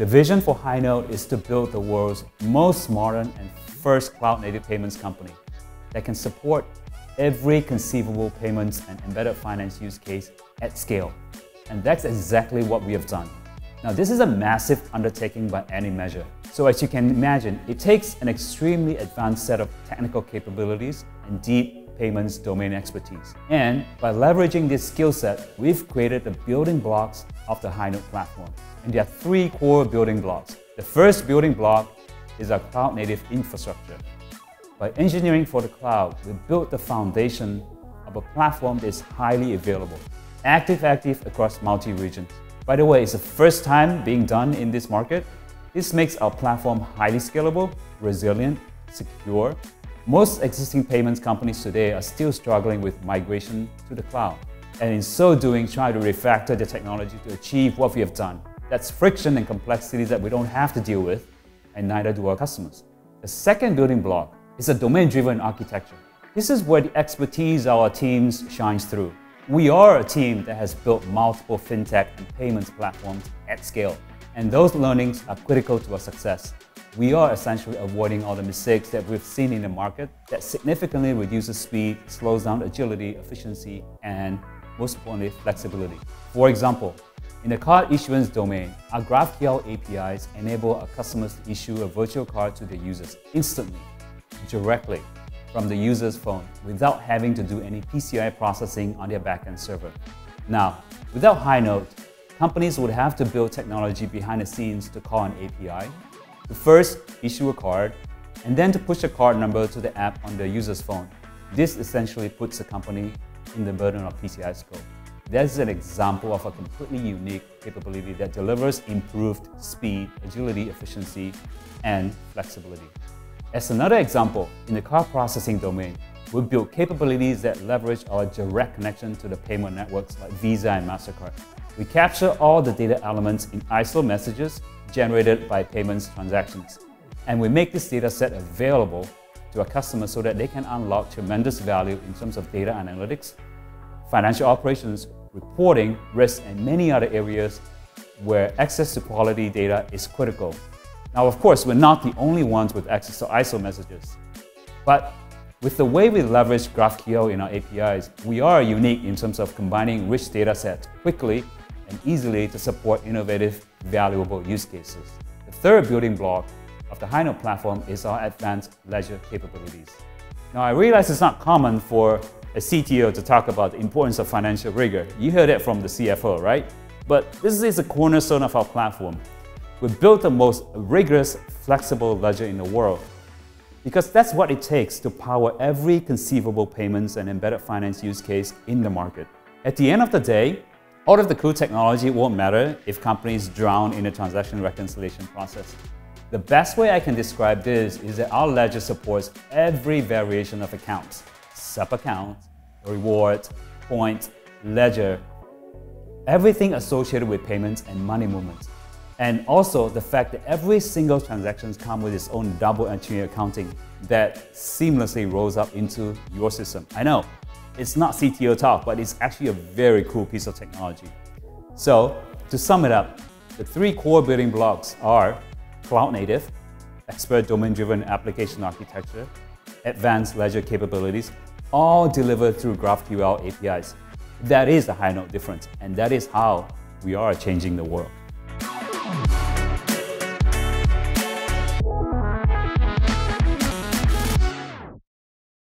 The vision for Highnote is to build the world's most modern and first cloud-native payments company that can support every conceivable payments and embedded finance use case at scale. And that's exactly what we have done. Now, this is a massive undertaking by any measure. So as you can imagine, it takes an extremely advanced set of technical capabilities and deep payments domain expertise. And by leveraging this skill set, we've created the building blocks of the Highnote platform. And there are three core building blocks. The first building block is our cloud-native infrastructure. By engineering for the cloud, we built the foundation of a platform that is highly available, active-active across multi-regions. By the way, it's the first time being done in this market. This makes our platform highly scalable, resilient, secure, most existing payments companies today are still struggling with migration to the cloud, and in so doing, try to refactor the technology to achieve what we have done. That's friction and complexities that we don't have to deal with, and neither do our customers. The second building block is a domain-driven architecture. This is where the expertise of our teams shines through. We are a team that has built multiple fintech and payments platforms at scale, and those learnings are critical to our success we are essentially avoiding all the mistakes that we've seen in the market that significantly reduces speed, slows down agility, efficiency, and most importantly, flexibility. For example, in the card issuance domain, our GraphQL APIs enable our customers to issue a virtual card to their users instantly, directly from the user's phone without having to do any PCI processing on their backend server. Now, without Highnote, companies would have to build technology behind the scenes to call an API to first issue a card and then to push a card number to the app on the user's phone. This essentially puts the company in the burden of PCI scope. That's an example of a completely unique capability that delivers improved speed, agility, efficiency, and flexibility. As another example, in the card processing domain, we built capabilities that leverage our direct connection to the payment networks like Visa and MasterCard. We capture all the data elements in ISO messages generated by payments transactions. And we make this data set available to our customers so that they can unlock tremendous value in terms of data analytics, financial operations, reporting, risk, and many other areas where access to quality data is critical. Now, of course, we're not the only ones with access to ISO messages. But with the way we leverage GraphQL in our APIs, we are unique in terms of combining rich data sets quickly and easily to support innovative, valuable use cases. The third building block of the Highnote platform is our advanced ledger capabilities. Now, I realize it's not common for a CTO to talk about the importance of financial rigor. You heard it from the CFO, right? But this is a cornerstone of our platform. We built the most rigorous, flexible ledger in the world because that's what it takes to power every conceivable payments and embedded finance use case in the market. At the end of the day, all of the cool technology won't matter if companies drown in the transaction reconciliation process. The best way I can describe this is that our ledger supports every variation of accounts, sub-account, reward, point, ledger, everything associated with payments and money movements. And also the fact that every single transaction comes with its own double entry accounting that seamlessly rolls up into your system. I know, it's not CTO talk, but it's actually a very cool piece of technology. So, to sum it up, the three core building blocks are cloud native, expert domain-driven application architecture, advanced ledger capabilities, all delivered through GraphQL APIs. That is the Highnote difference, and that is how we are changing the world.